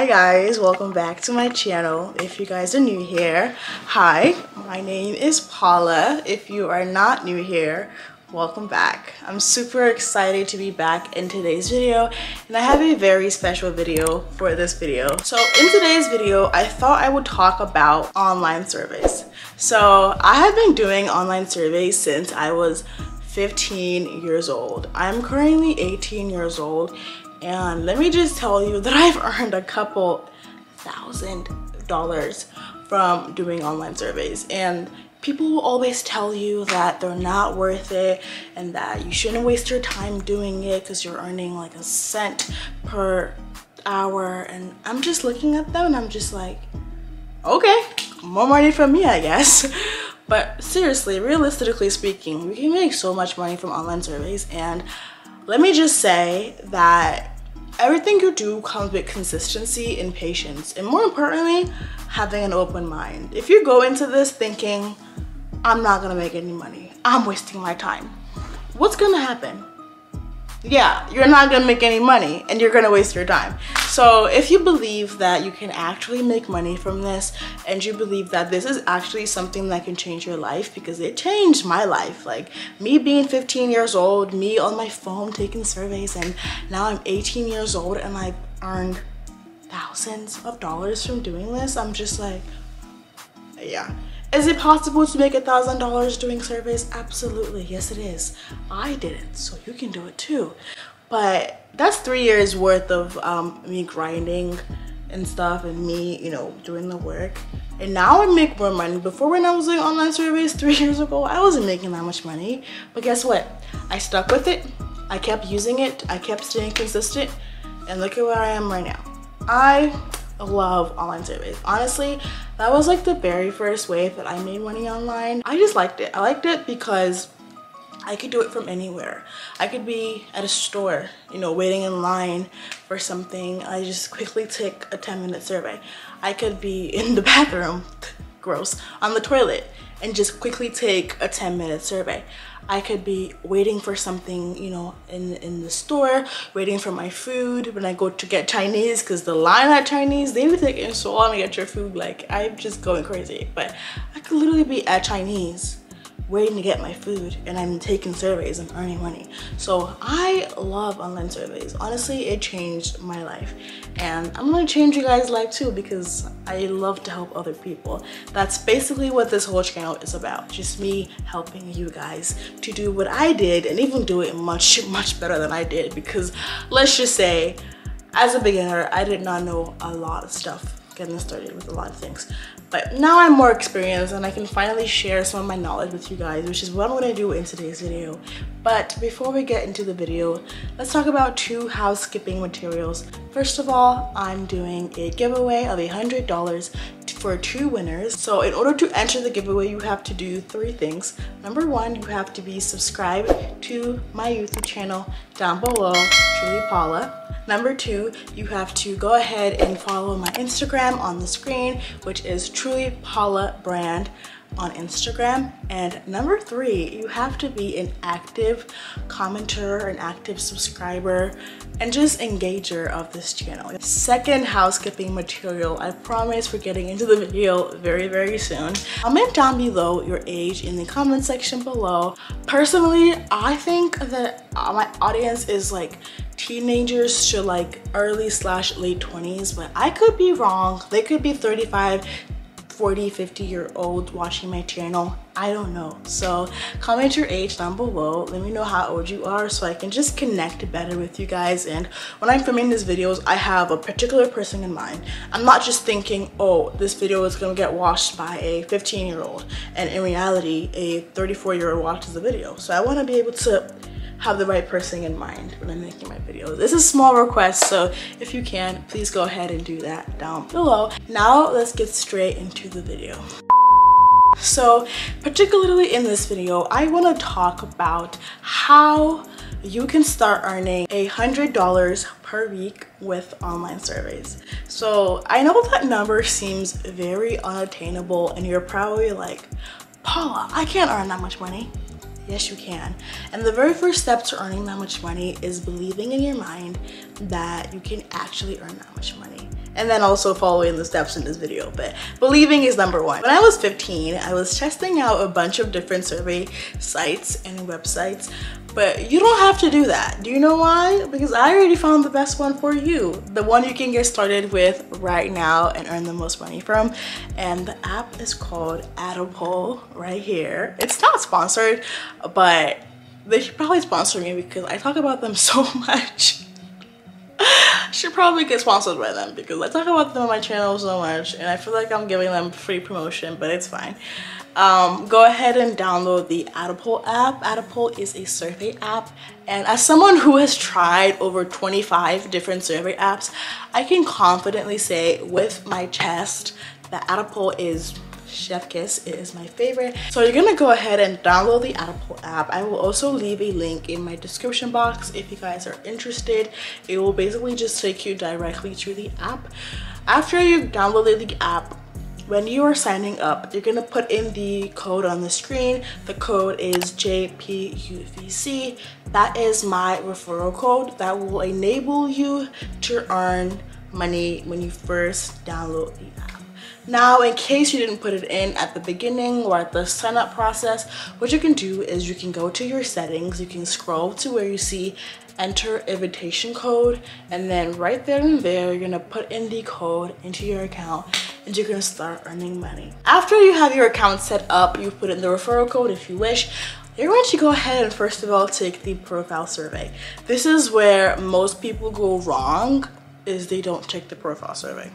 Hi guys, welcome back to my channel. If you guys are new here, hi, my name is Paula. If you are not new here, welcome back. I'm super excited to be back in today's video and I have a very special video for this video. So in today's video, I thought I would talk about online surveys. So I have been doing online surveys since I was 15 years old. I'm currently 18 years old and let me just tell you that I've earned a couple thousand dollars from doing online surveys. And people will always tell you that they're not worth it and that you shouldn't waste your time doing it because you're earning like a cent per hour. And I'm just looking at them and I'm just like, okay, more money from me, I guess. But seriously, realistically speaking, we can make so much money from online surveys and let me just say that everything you do comes with consistency and patience, and more importantly, having an open mind. If you go into this thinking, I'm not gonna make any money, I'm wasting my time, what's gonna happen? Yeah, you're not gonna make any money and you're gonna waste your time. So if you believe that you can actually make money from this and you believe that this is actually something that can change your life because it changed my life. Like me being 15 years old, me on my phone taking surveys and now I'm 18 years old and I've earned thousands of dollars from doing this. I'm just like, yeah. Is it possible to make a thousand dollars doing surveys? Absolutely, yes it is. I did it, so you can do it too. But that's three years worth of um, me grinding and stuff and me, you know, doing the work. And now I make more money. Before when I was doing online surveys three years ago, I wasn't making that much money. But guess what? I stuck with it. I kept using it. I kept staying consistent. And look at where I am right now. I love online surveys. Honestly, that was like the very first way that I made money online. I just liked it. I liked it because I could do it from anywhere. I could be at a store, you know, waiting in line for something. I just quickly take a 10 minute survey. I could be in the bathroom, gross, on the toilet and just quickly take a 10 minute survey. I could be waiting for something, you know, in, in the store, waiting for my food when I go to get Chinese because the line at Chinese, they be taking so long to get your food. Like, I'm just going crazy. But I could literally be at Chinese waiting to get my food and I'm taking surveys and earning money. So I love online surveys. Honestly, it changed my life and I'm gonna change you guys' life too because I love to help other people. That's basically what this whole channel is about. Just me helping you guys to do what I did and even do it much, much better than I did because let's just say as a beginner, I did not know a lot of stuff getting started with a lot of things. But now I'm more experienced and I can finally share some of my knowledge with you guys, which is what I'm gonna do in today's video. But before we get into the video, let's talk about two housekeeping materials. First of all, I'm doing a giveaway of $100 for two winners. So in order to enter the giveaway, you have to do three things. Number one, you have to be subscribed to my YouTube channel down below, Truly Paula. Number two, you have to go ahead and follow my Instagram on the screen, which is Truly Paula Brand on Instagram. And number three, you have to be an active commenter, an active subscriber, and just engager of this channel. Second housekeeping material, I promise we're getting into the video very, very soon. Comment down below your age in the comment section below. Personally, I think that my audience is like teenagers to like early slash late 20s, but I could be wrong. They could be 35 40 50 year old watching my channel? I don't know. So comment your age down below. Let me know how old you are so i can just connect better with you guys. And when i'm filming these videos i have a particular person in mind. I'm not just thinking oh this video is gonna get watched by a 15 year old and in reality a 34 year old watches the video. So i want to be able to have the right person in mind when I'm making my videos. This is a small request, so if you can, please go ahead and do that down below. Now let's get straight into the video. So particularly in this video, I want to talk about how you can start earning a $100 per week with online surveys. So I know that number seems very unattainable and you're probably like, Paula, I can't earn that much money. Yes, you can. And the very first step to earning that much money is believing in your mind that you can actually earn that much money. And then also following the steps in this video. But believing is number one. When I was 15, I was testing out a bunch of different survey sites and websites, but you don't have to do that. Do you know why? Because I already found the best one for you. The one you can get started with right now and earn the most money from. And the app is called Attapoll right here. It's not sponsored, but they should probably sponsor me because I talk about them so much should probably get sponsored by them because I talk about them on my channel so much and I feel like I'm giving them free promotion, but it's fine. Um, go ahead and download the Attapoll app. Attapoll is a survey app and as someone who has tried over 25 different survey apps, I can confidently say with my chest that Attapoll is chef kiss is my favorite. So you're gonna go ahead and download the Attapoll app. I will also leave a link in my description box if you guys are interested. It will basically just take you directly to the app. After you downloaded the app when you are signing up you're gonna put in the code on the screen. The code is jpuvz that is my referral code that will enable you to earn money when you first download the app now, in case you didn't put it in at the beginning or at the sign up process, what you can do is you can go to your settings, you can scroll to where you see enter invitation code, and then right there and there, you're gonna put in the code into your account and you're gonna start earning money. After you have your account set up, you put in the referral code if you wish, you're going to go ahead and first of all take the profile survey. This is where most people go wrong is they don't take the profile survey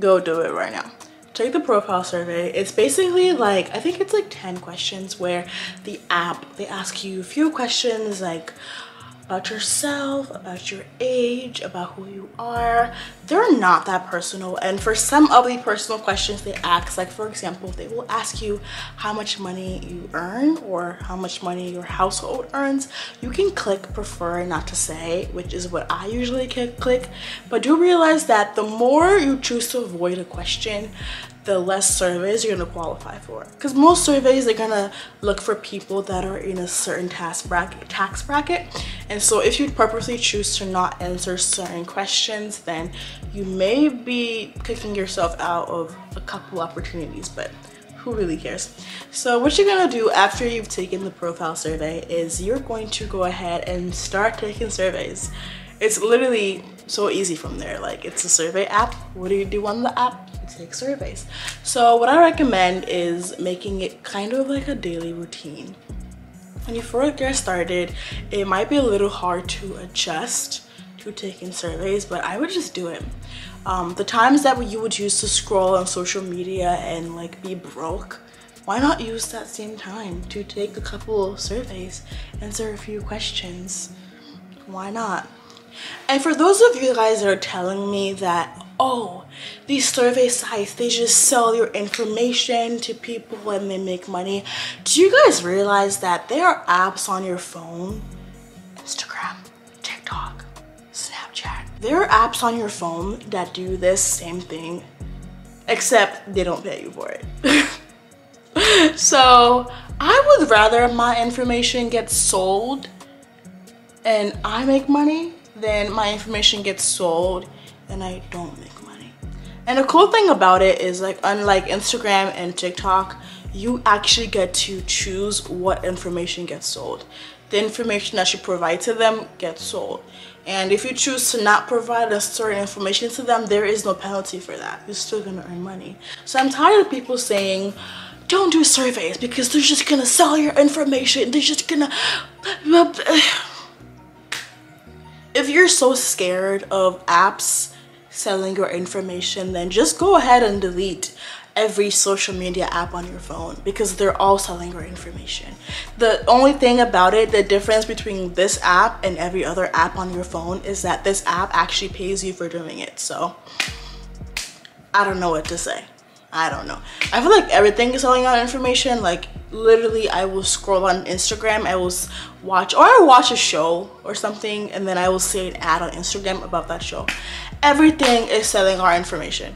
go do it right now. Take the profile survey. It's basically like i think it's like 10 questions where the app they ask you a few questions like about yourself, about your age, about who you are. They're not that personal. And for some of the personal questions they ask, like for example, they will ask you how much money you earn or how much money your household earns. You can click prefer not to say, which is what I usually click. But do realize that the more you choose to avoid a question, the less surveys you're gonna qualify for. Because most surveys they're gonna look for people that are in a certain tax bracket, tax bracket. And so if you purposely choose to not answer certain questions, then you may be kicking yourself out of a couple opportunities, but who really cares? So what you're gonna do after you've taken the profile survey is you're going to go ahead and start taking surveys. It's literally so easy from there. Like it's a survey app. What do you do on the app? Take surveys. So what I recommend is making it kind of like a daily routine. When you first get started, it might be a little hard to adjust to taking surveys, but I would just do it. Um, the times that you would use to scroll on social media and like be broke, why not use that same time to take a couple surveys, answer a few questions? Why not? And for those of you guys that are telling me that oh, these survey sites, they just sell your information to people and they make money. Do you guys realize that there are apps on your phone? Instagram, TikTok, Snapchat. There are apps on your phone that do this same thing, except they don't pay you for it. so I would rather my information get sold and I make money than my information gets sold and I don't make money. And the cool thing about it is like unlike Instagram and TikTok, you actually get to choose what information gets sold. The information that you provide to them gets sold. And if you choose to not provide a certain information to them, there is no penalty for that. You're still gonna earn money. So I'm tired of people saying, don't do surveys because they're just gonna sell your information. They're just gonna... If you're so scared of apps selling your information, then just go ahead and delete every social media app on your phone because they're all selling your information. The only thing about it, the difference between this app and every other app on your phone is that this app actually pays you for doing it. So I don't know what to say. I don't know. I feel like everything is selling out information. Like literally I will scroll on Instagram, I will watch or I watch a show or something and then I will see an ad on Instagram about that show everything is selling our information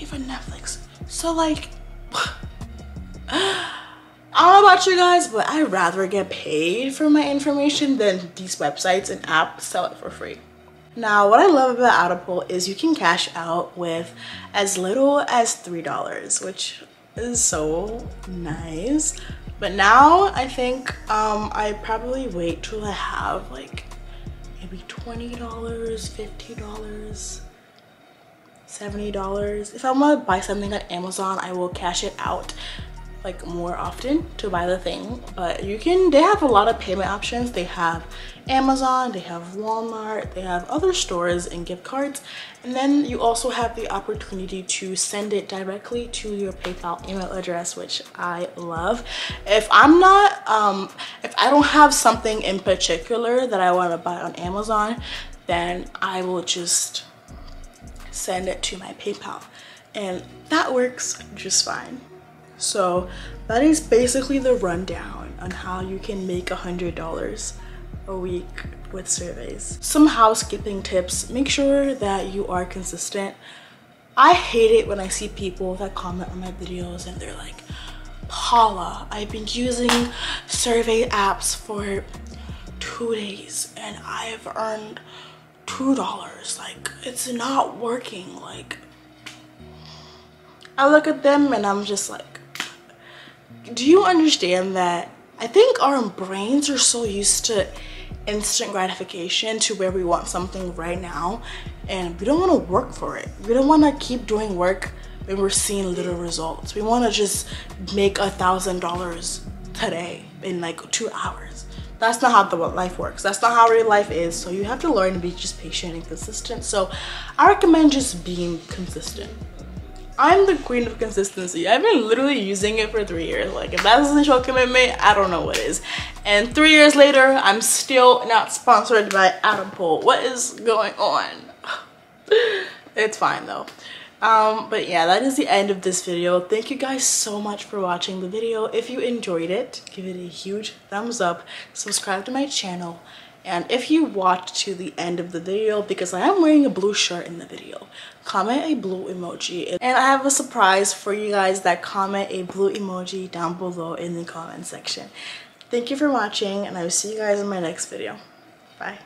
even netflix so like I don't know about you guys, but I'd rather get paid for my information than these websites and apps sell it for free. Now, what I love about Attapoll is you can cash out with as little as $3, which is so nice. But now I think um, I probably wait till I have like maybe $20, $50, $70. If I want to buy something on Amazon, I will cash it out like more often to buy the thing but you can they have a lot of payment options. They have amazon they have walmart they have other stores and gift cards. And then you also have the opportunity to send it directly to your paypal email address which i love. If i'm not um if i don't have something in particular that i want to buy on amazon then i will just send it to my paypal. And that works just fine so that is basically the rundown on how you can make a hundred dollars a week with surveys. Some housekeeping tips. Make sure that you are consistent. I hate it when i see people that comment on my videos and they're like paula i've been using survey apps for two days and i've earned two dollars. Like it's not working. Like i look at them and i'm just like do you understand that I think our brains are so used to instant gratification to where we want something right now and we don't want to work for it. We don't want to keep doing work when we're seeing little results. We want to just make a thousand dollars today in like two hours. That's not how the life works. That's not how real life is. So you have to learn to be just patient and consistent. So I recommend just being consistent. I'm the queen of consistency. I've been literally using it for three years. Like if that doesn't show commitment, I don't know what is. And three years later, I'm still not sponsored by Attapoll. What is going on? it's fine though. Um, but yeah, that is the end of this video. Thank you guys so much for watching the video. If you enjoyed it, give it a huge thumbs up. Subscribe to my channel and if you watch to the end of the video because I am wearing a blue shirt in the video comment a blue emoji. And I have a surprise for you guys that comment a blue emoji down below in the comment section. Thank you for watching and I will see you guys in my next video. Bye